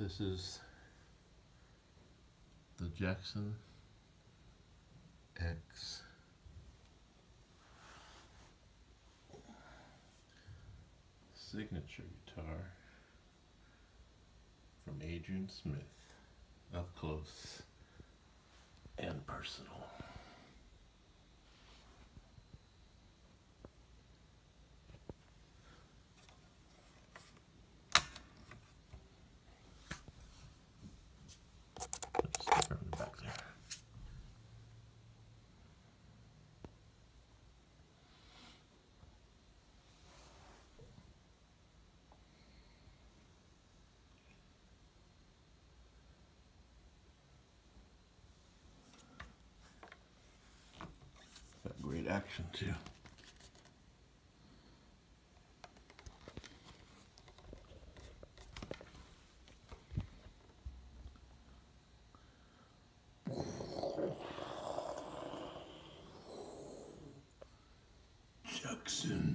This is the Jackson X signature guitar from Adrian Smith, up close and personal. action too. Jackson.